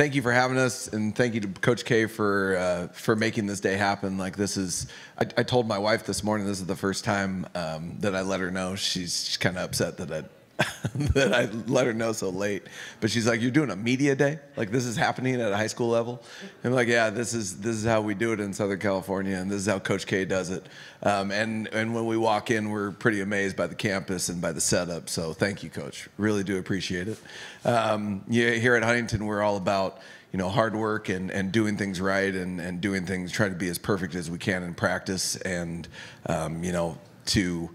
thank you for having us, and thank you to Coach K for uh, for making this day happen. Like this is, I, I, told my wife this morning. This is the first time um, that I let her know. She's, she's kind of upset that I that I let her know so late. But she's like, "You're doing a media day? Like this is happening at a high school level?" I'm like, "Yeah, this is this is how we do it in Southern California, and this is how Coach K does it." Um, and and when we walk in, we're pretty amazed by the campus and by the setup. So thank you, Coach. Really do appreciate it. Um, yeah, here at Huntington, we're all about you know hard work and, and doing things right and, and doing things trying to be as perfect as we can in practice and um, you know to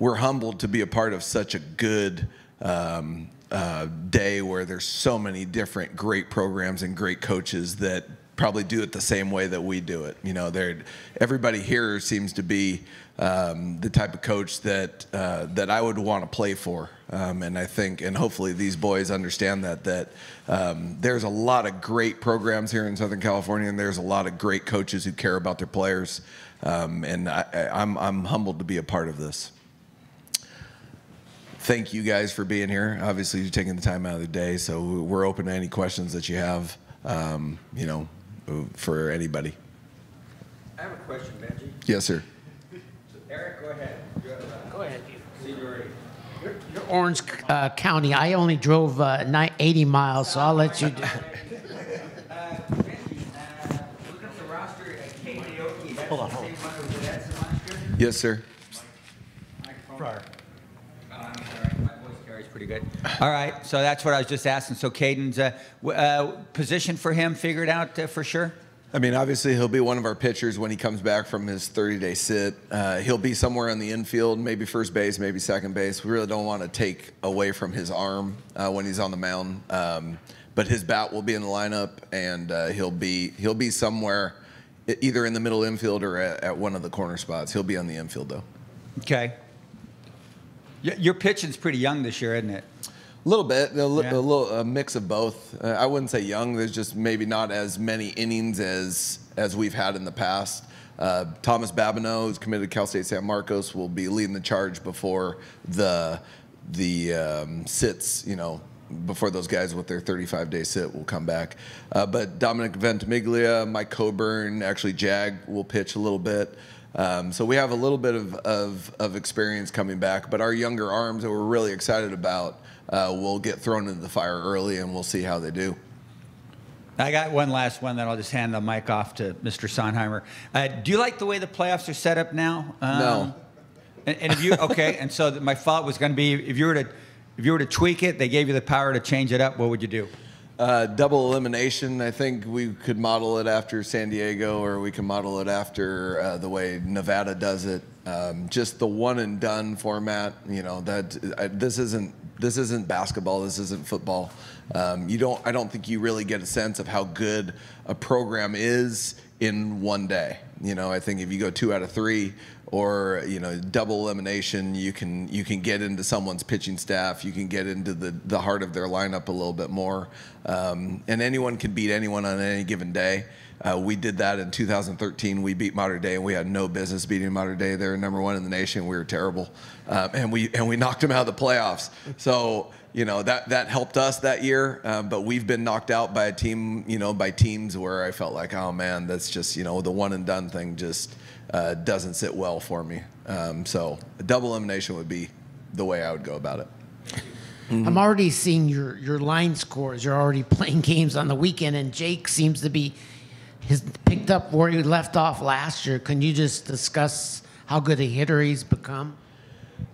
we're humbled to be a part of such a good um, uh, day where there's so many different great programs and great coaches that probably do it the same way that we do it. You know, everybody here seems to be um, the type of coach that uh, that I would want to play for, um, and I think, and hopefully, these boys understand that that um, there's a lot of great programs here in Southern California, and there's a lot of great coaches who care about their players, um, and I, I'm I'm humbled to be a part of this thank you guys for being here. Obviously, you're taking the time out of the day, so we're open to any questions that you have, um, you know, for anybody. I have a question, Benji. Yes, sir. So Eric, go ahead. Go ahead. You're, you're Orange uh, County. I only drove uh, 80 miles, so I'll let you do Hold on, hold on. Yes, sir. Prior pretty good. All right, so that's what I was just asking. So Caden's uh, uh, position for him figured out uh, for sure? I mean, obviously, he'll be one of our pitchers when he comes back from his 30 day sit. Uh, he'll be somewhere on the infield, maybe first base, maybe second base. We really don't want to take away from his arm uh, when he's on the mound. Um, but his bat will be in the lineup, and uh, he'll be he'll be somewhere either in the middle infield or at, at one of the corner spots. He'll be on the infield though. Okay. Your pitching's pretty young this year, isn't it? A little bit, a, li- yeah. a little a mix of both. Uh, I wouldn't say young. There's just maybe not as many innings as as we've had in the past. Uh, Thomas Babineau, who's committed to Cal State San Marcos, will be leading the charge before the the um, sits. You know, before those guys with their 35 day sit will come back. Uh, but Dominic Ventimiglia, Mike Coburn, actually Jag will pitch a little bit. Um, so we have a little bit of, of, of, experience coming back, but our younger arms that we're really excited about uh, will get thrown into the fire early, and we'll see how they do. I got one last one that I'll just hand the mic off to Mr. Sonheimer. Uh, do you like the way the playoffs are set up now? Um, no. And, and, if you okay, and so my thought was going to be if you were to if you were to tweak it, they gave you the power to change it up. What would you do? Uh, double elimination. I think we could model it after San Diego, or we can model it after uh, the way Nevada does it. Um, just the one and done format. You know that I, this isn't this isn't basketball. This isn't football. Um, you don't. I don't think you really get a sense of how good a program is in one day. You know, I think if you go two out of three, or you know double elimination you can you can get into someone's pitching staff you can get into the the heart of their lineup a little bit more. Um, and anyone can beat anyone on any given day. Uh, we did that in 2013 we beat Mater Dei and we had no business beating Mater Dei they're number one in the nation. We were terrible. Um, and we and we knocked them out of the playoffs. So you know that that helped us that year. Um, but we've been knocked out by a team, you know, by teams where I felt like, oh man, that's just you know the one and done thing just uh, doesn't sit well for me. Um, so a double elimination would be the way I would go about it. Mm-hmm. I'm already seeing your your line scores. You're already playing games on the weekend, and Jake seems to be has picked up where he left off last year. Can you just discuss how good a hitter he's become?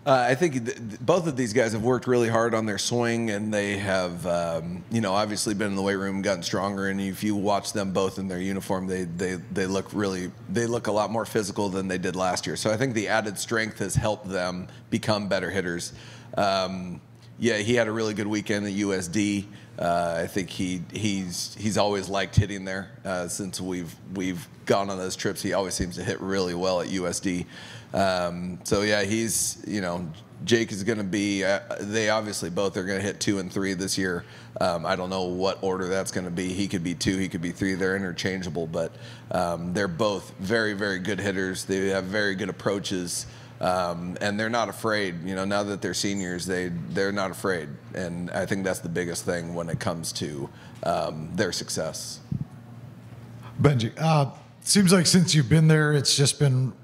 Uh, I think th- both of these guys have worked really hard on their swing, and they have, um, you know, obviously been in the weight room, gotten stronger. And if you watch them both in their uniform, they they they look really they look a lot more physical than they did last year. So I think the added strength has helped them become better hitters. Um, yeah, he had a really good weekend at USD. Uh, I think he he's he's always liked hitting there uh, since we've we've gone on those trips. He always seems to hit really well at USD. Um, so yeah, he's you know Jake is going to be. Uh, they obviously both are going to hit two and three this year. Um, I don't know what order that's going to be. He could be two, he could be three. They're interchangeable, but um, they're both very very good hitters. They have very good approaches. Um, and they're not afraid. You know, now that they're seniors, they they're not afraid, and I think that's the biggest thing when it comes to um, their success. Benji, uh, seems like since you've been there, it's just been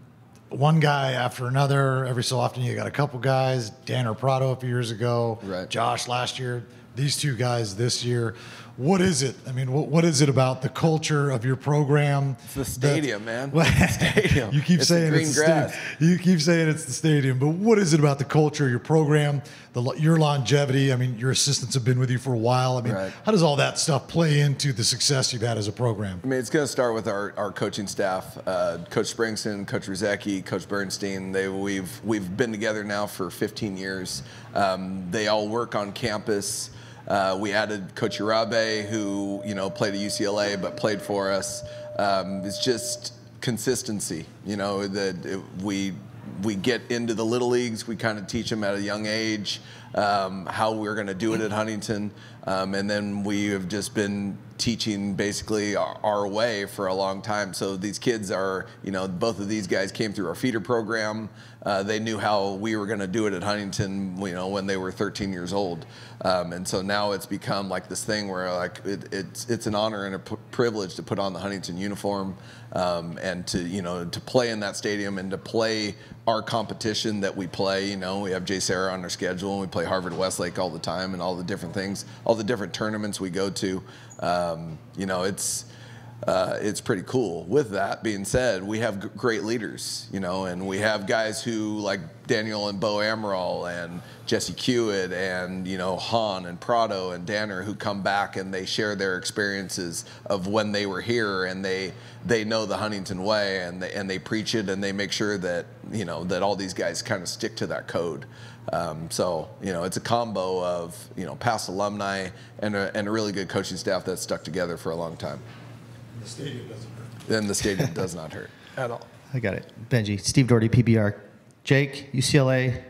one guy after another. Every so often, you got a couple guys. Danner Prado a few years ago, Right. Josh last year. These two guys this year. What is it? I mean, what, what is it about the culture of your program? It's the that- stadium, man. Well, It's the stadium. You keep It's saying it's the grass. stadium. You keep saying it's the stadium, but what is it about the culture, of your program, the your longevity? I mean, your assistants have been with you for a while. I mean, Right. how does all that stuff play into the success you've had as a program? I mean, it's going to start with our, our coaching staff, uh, Coach Springston, Coach Rozecki, Coach Bernstein. They we've we've been together now for 15 years. Um, they all work on campus. Uh, we added Coach Urabe, who you know played at UCLA but played for us. Um, it's just consistency. You know that we we get into the little leagues. We kind of teach them at a young age um, how we're going to do it at Huntington, um, and then we have just been teaching basically our, our way for a long time. So these kids are, you know, both of these guys came through our feeder program. Uh, they knew how we were going to do it at Huntington, you know, when they were 13 years old. Um, and so now it's become like this thing where like it, it's it's an honor and a privilege to put on the Huntington uniform um, and to you know to play in that stadium and to play our competition that we play. You know, we have JSerra on our schedule and we play Harvard Westlake all the time and all the different things, all the different tournaments we go to. Um, you know, it's uh, it's pretty cool. With that being said, we have g- great leaders, you know, and we have guys who like Daniel and Bo Amaral and Jesse Hewitt and you know Han and Prado and Danner who come back and they share their experiences of when they were here and they they know the Huntington way and they and they preach it and they make sure that you know that all these guys kind of stick to that code. Um, so you know, it's a combo of you know past alumni and a, and a really good coaching staff that's stuck together for a long time. The stadium doesn't hurt. Then the stadium does not hurt at all. I got it. Benji, Steve Doherty, PBR. Jake, UCLA,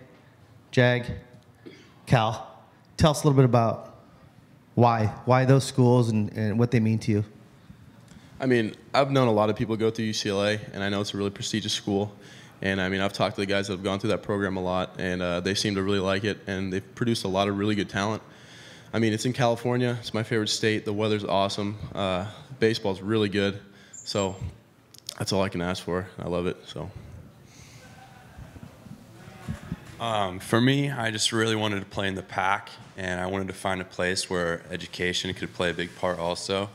Jag, Cal. Tell us a little bit about why, why those schools and, and what they mean to you. I mean, I've known a lot of people go through UCLA, and I know it's a really prestigious school. And I mean, I've talked to the guys that have gone through that program a lot, and uh, they seem to really like it, and they've produced a lot of really good talent. I mean, it's in California. It's my favorite state. The weather's awesome. Uh, baseball's really good. So that's all I can ask for. I love it. So. Um, for me, I just really wanted to play in the Pac, and I wanted to find a place where education could play a big part also.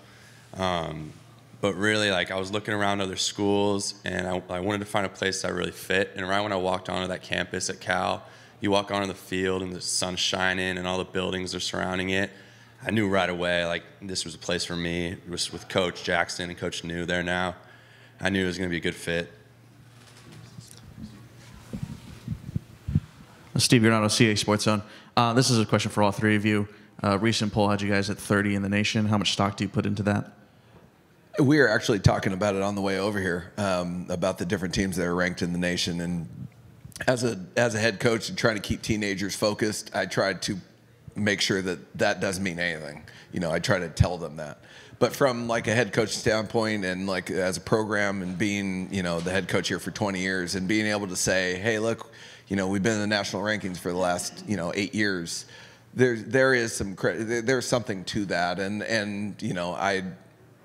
Um, but really, like I was looking around other schools, and I, I wanted to find a place that really fit. And right when I walked onto that campus at Cal, you walk onto the field, and the sun's shining, and all the buildings are surrounding it. I knew right away, like this was a place for me. It was with Coach Jackson and Coach Neu there now. I knew it was going to be a good fit. Steve Granado, CA Sports Zone. Uh, this is a question for all three of you. Uh, recent poll had you guys at 30 in the nation. How much stock do you put into that? We were actually talking about it on the way over here um, about the different teams that are ranked in the nation. And as a as a head coach and trying to keep teenagers focused, I tried to make sure that that doesn't mean anything. You know, I try to tell them that. But from like a head coach standpoint and like as a program and being, you know, the head coach here for 20 years and being able to say, hey, look, you know, we've been in the national rankings for the last, you know, eight years. There, there is some. There's something to that, and and you know, I,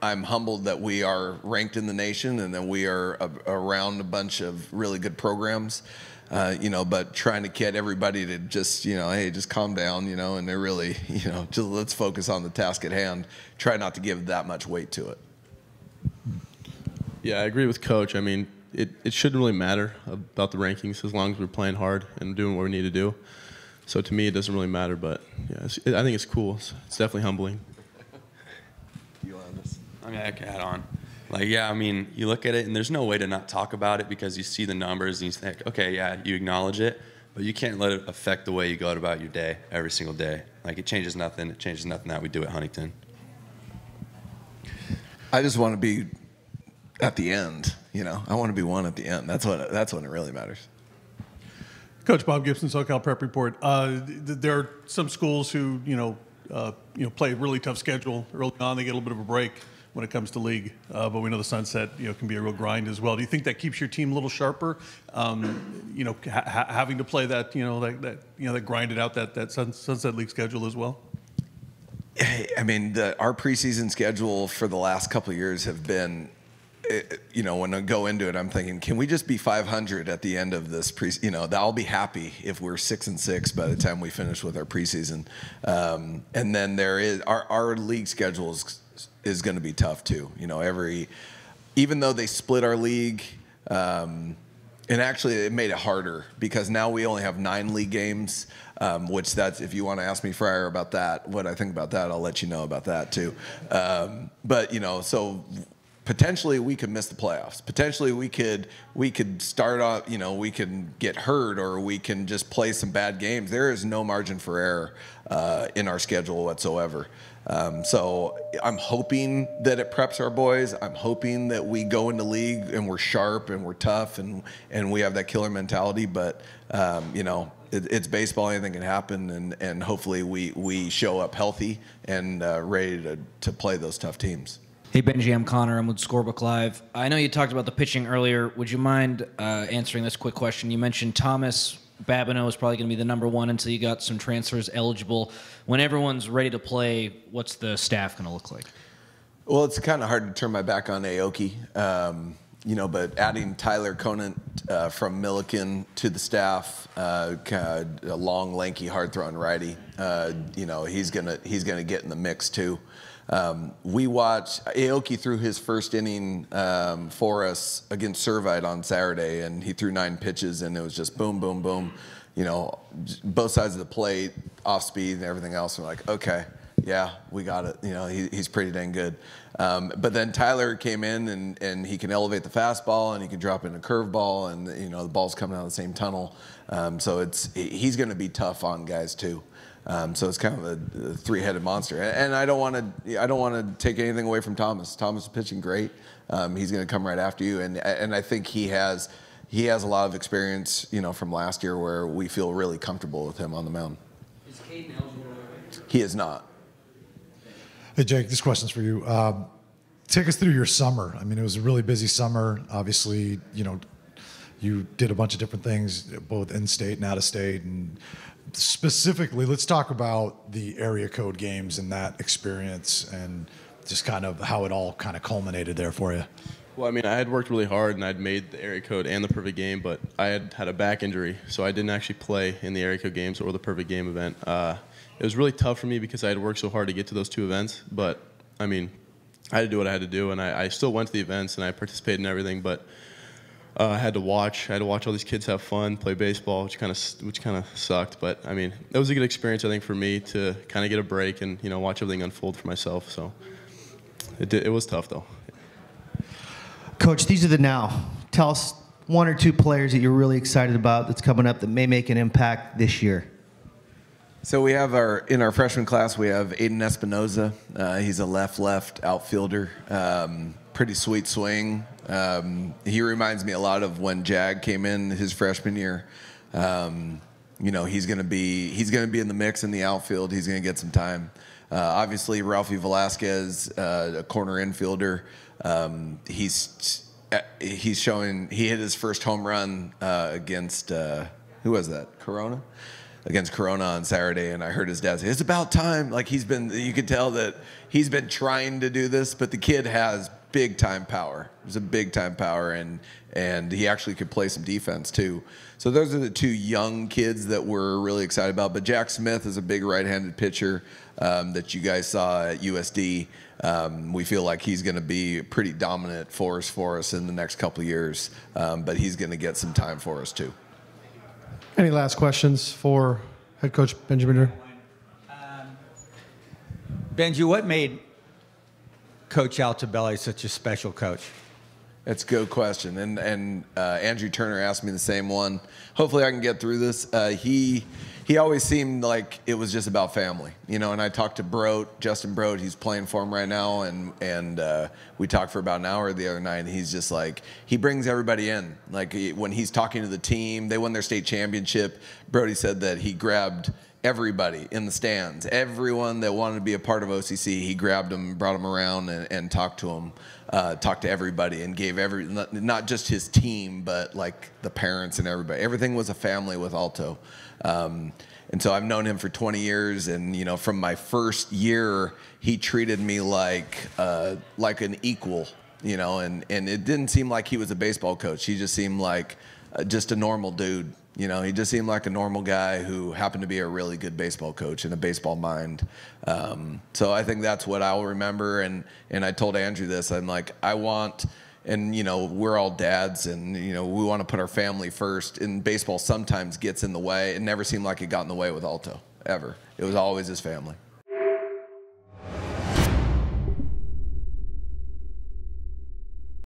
I'm humbled that we are ranked in the nation and that we are a, around a bunch of really good programs. Uh, you know, but trying to get everybody to just, you know, hey, just calm down, you know, and they're really, you know, just let's focus on the task at hand. Try not to give that much weight to it. Yeah, I agree with Coach. I mean, it, it shouldn't really matter about the rankings as long as we're playing hard and doing what we need to do. So to me, it doesn't really matter. But yeah, it's, I think it's cool. It's, it's definitely humbling. I mean, I can add on. Like, yeah, I mean, you look at it and there's no way to not talk about it because you see the numbers and you think, okay, yeah, you acknowledge it, but you can't let it affect the way you go about your day every single day. Like, it changes nothing. It changes nothing that we do at Huntington. I just want to be at the end, you know. I want to be one at the end. That's what that's when it really matters. Coach Bob Gibson, SoCal Prep Report. Uh, th- th- there are some schools who, you know, uh, you know, play a really tough schedule early on. They get a little bit of a break. When it comes to league. Uh, but we know the sunset, you know, can be a real grind as well. Do you think that keeps your team a little sharper? Um, you know, ha- having to play that, you know, that, that you know that grinded out that that sun, sunset league schedule as well. I mean, the, our preseason schedule for the last couple years have been, eh, you know, when I go into it, I'm thinking, can we just be 500 at the end of this pre? You know, I'll be happy if we're six and six by the time we finish with our preseason. Um, and then there is our our league schedule is, going to be tough too. You know, every even though they split our league. Um, and actually, it made it harder because now we only have nine league games, um, which that's if you want to ask me Fryer about that, what I think about that, I'll let you know about that too. Um, but you know, so potentially we could miss the playoffs. Potentially we could we could start off, you know, we can get hurt or we can just play some bad games. There is no margin for error uh, in our schedule whatsoever. Um, so I'm hoping that it preps our boys. I'm hoping that we go into league and we're sharp and we're tough and and we have that killer mentality. But um, you know, it, it's baseball; anything can happen, and and hopefully we we show up healthy and uh, ready to to play those tough teams. Hey Benji, I'm Connor. I'm with Scorebook Live. I know you talked about the pitching earlier. Would you mind uh, answering this quick question? You mentioned Thomas Babineau is probably going to be the number one until you got some transfers eligible. When everyone's ready to play, what's the staff going to look like? Well, it's kind of hard to turn my back on Aoki, um, you know, but adding Tyler Conant uh, from Millikan to the staff, uh, a long, lanky, hard-throwing righty, uh, you know, he's gonna he's gonna get in the mix too. Um, we watched Aoki threw his first inning um, for us against Servite on Saturday, and he threw nine pitches, and it was just boom, boom, boom. You know, both sides of the plate, off speed, and everything else. We're like, okay, yeah, we got it. You know, he, he's pretty dang good. Um, but then Tyler came in, and, and he can elevate the fastball, and he can drop in a curveball, and you know the ball's coming out of the same tunnel. Um, so it's he's going to be tough on guys too. Um, so it's kind of a, a three-headed monster, and I don't want to. I don't want to take anything away from Thomas. Thomas is pitching great. Um, he's going to come right after you, and and I think he has he has a lot of experience, you know, from last year where we feel really comfortable with him on the mound. Is Caden eligible? He is not. Hey, Jake, this question's for you. Um, take us through your summer. I mean, it was a really busy summer. Obviously, you know, you did a bunch of different things, both in state and out of state, and specifically, let's talk about the area code games and that experience and just kind of how it all kind of culminated there for you. Well, I mean, I had worked really hard and I'd made the area code and the perfect game, but I had had a back injury, so I didn't actually play in the area code games or the perfect game event. Uh, it was really tough for me because I had worked so hard to get to those two events, but I mean, I had to do what I had to do, and I, I still went to the events and I participated in everything, but uh, I had to watch. I had to watch all these kids have fun, play baseball, which kind of which kind of sucked. But I mean, it was a good experience, I think, for me to kind of get a break and you know watch everything unfold for myself. So it did, it was tough though. Coach, these are the now. Tell us one or two players that you're really excited about that's coming up that may make an impact this year. So we have our in our freshman class we have Aiden Espinoza. Uh, he's a left left outfielder. Um, pretty sweet swing. Um, he reminds me a lot of when Jag came in his freshman year. Um, you know, he's going to be he's going to be in the mix in the outfield. He's going to get some time. Uh, obviously, Ralphie Velasquez, uh, a corner infielder. Um, he's he's showing he hit his first home run uh, against uh, who was that? Corona against Corona on Saturday, and I heard his dad say, "It's about time." Like he's been, you could tell that he's been trying to do this, but the kid has big time power. He's a big time power, and and he actually could play some defense too. So those are the two young kids that we're really excited about. But Jack Smith is a big right-handed pitcher um, that you guys saw at USD. Um, we feel like he's going to be a pretty dominant force for us in the next couple years, um, but he's going to get some time for us too. Any last questions for head coach Benjamin? Durr? Benji, what made Coach Altobelli such a special coach? That's a good question, and and uh, Andrew Turner asked me the same one. Hopefully, I can get through this. Uh, he he always seemed like it was just about family, you know. And I talked to Broat, Justin Broat. He's playing for him right now, and and uh, we talked for about an hour the other night. And he's just like he brings everybody in. Like he, when he's talking to the team, they won their state championship. Brody said that he grabbed everybody in the stands, everyone that wanted to be a part of OCC, he grabbed them, brought them around, and, and talked to them, uh, talked to everybody, and gave every not, just his team, but like the parents and everybody. Everything was a family with Alto. Um, and so I've known him for 20 years, and you know, from my first year, he treated me like uh, like an equal. You know, and and it didn't seem like he was a baseball coach. He just seemed like uh, just a normal dude. You know, he just seemed like a normal guy who happened to be a really good baseball coach and a baseball mind. Um, so I think that's what I'll remember. And and I told Andrew this. I'm like, I want and you know we're all dads and you know we want to put our family first and baseball sometimes gets in the way it never seemed like it got in the way with alto ever it was always his family